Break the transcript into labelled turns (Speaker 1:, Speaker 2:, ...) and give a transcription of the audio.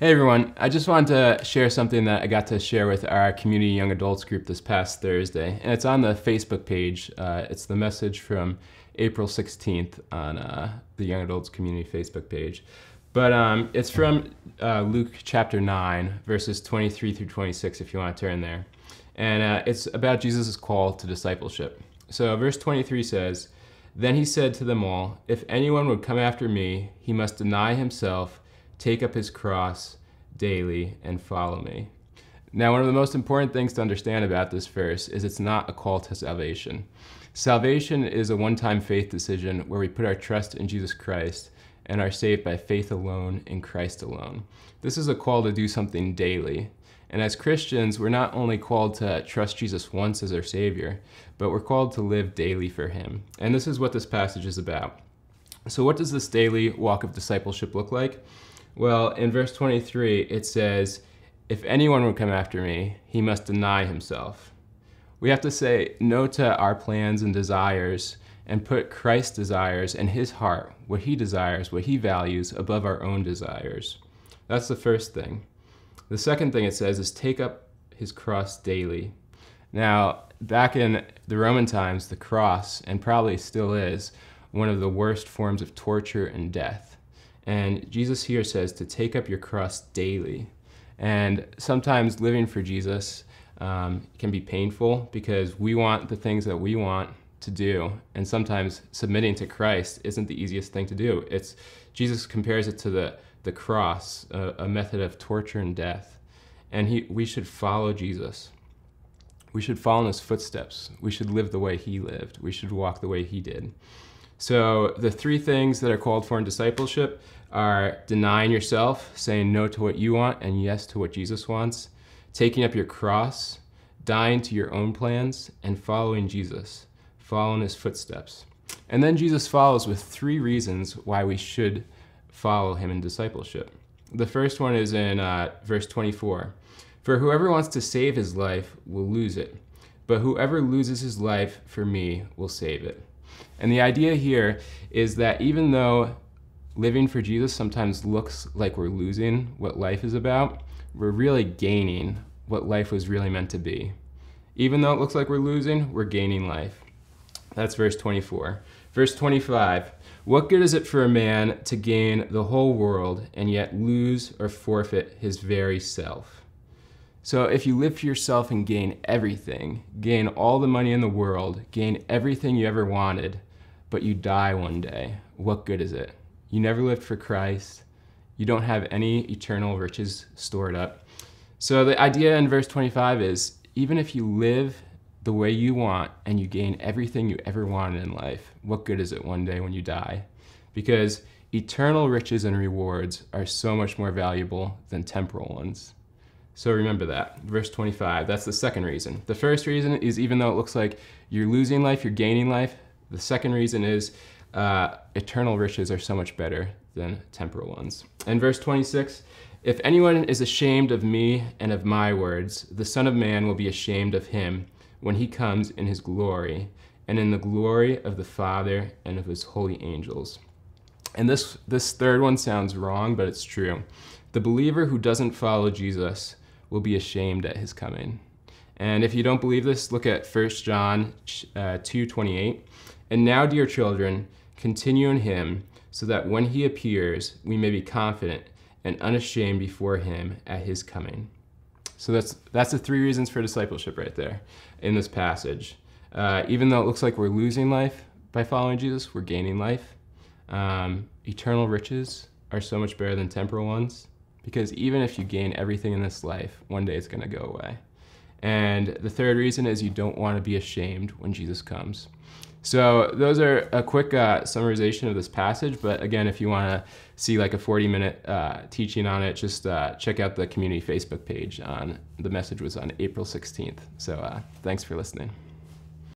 Speaker 1: Hey everyone, I just wanted to share something that I got to share with our community young adults group this past Thursday, and it's on the Facebook page. Uh, it's the message from April 16th on uh, the young adults community Facebook page. But um, it's from uh, Luke chapter 9, verses 23 through 26, if you want to turn there. And uh, it's about Jesus' call to discipleship. So, verse 23 says, Then he said to them all, If anyone would come after me, he must deny himself take up his cross daily and follow me. Now, one of the most important things to understand about this verse is it's not a call to salvation. Salvation is a one time faith decision where we put our trust in Jesus Christ and are saved by faith alone in Christ alone. This is a call to do something daily. And as Christians, we're not only called to trust Jesus once as our Savior, but we're called to live daily for Him. And this is what this passage is about. So, what does this daily walk of discipleship look like? Well, in verse 23, it says, If anyone would come after me, he must deny himself. We have to say no to our plans and desires and put Christ's desires and his heart, what he desires, what he values, above our own desires. That's the first thing. The second thing it says is take up his cross daily. Now, back in the Roman times, the cross, and probably still is, one of the worst forms of torture and death. And Jesus here says to take up your cross daily. And sometimes living for Jesus um, can be painful because we want the things that we want to do. And sometimes submitting to Christ isn't the easiest thing to do. It's Jesus compares it to the, the cross, a, a method of torture and death. And he, we should follow Jesus. We should follow in his footsteps. We should live the way he lived. We should walk the way he did. So, the three things that are called for in discipleship are denying yourself, saying no to what you want and yes to what Jesus wants, taking up your cross, dying to your own plans, and following Jesus, following his footsteps. And then Jesus follows with three reasons why we should follow him in discipleship. The first one is in uh, verse 24 For whoever wants to save his life will lose it, but whoever loses his life for me will save it. And the idea here is that even though living for Jesus sometimes looks like we're losing what life is about, we're really gaining what life was really meant to be. Even though it looks like we're losing, we're gaining life. That's verse 24. Verse 25 What good is it for a man to gain the whole world and yet lose or forfeit his very self? So if you live for yourself and gain everything, gain all the money in the world, gain everything you ever wanted, but you die one day, what good is it? You never lived for Christ. You don't have any eternal riches stored up. So the idea in verse 25 is even if you live the way you want and you gain everything you ever wanted in life, what good is it one day when you die? Because eternal riches and rewards are so much more valuable than temporal ones. So remember that. Verse 25, that's the second reason. The first reason is even though it looks like you're losing life, you're gaining life. The second reason is uh, eternal riches are so much better than temporal ones. And verse 26, if anyone is ashamed of me and of my words, the Son of Man will be ashamed of him when he comes in his glory and in the glory of the Father and of his holy angels. And this, this third one sounds wrong, but it's true. The believer who doesn't follow Jesus will be ashamed at his coming. And if you don't believe this, look at 1 John uh, 2:28. And now, dear children, continue in him, so that when he appears, we may be confident and unashamed before him at his coming. So that's that's the three reasons for discipleship right there in this passage. Uh, even though it looks like we're losing life by following Jesus, we're gaining life. Um, eternal riches are so much better than temporal ones. Because even if you gain everything in this life, one day it's going to go away. And the third reason is you don't want to be ashamed when Jesus comes. So those are a quick uh, summarization of this passage. But again, if you want to see like a 40 minute uh, teaching on it, just uh, check out the community Facebook page on the message was on April 16th. So uh, thanks for listening.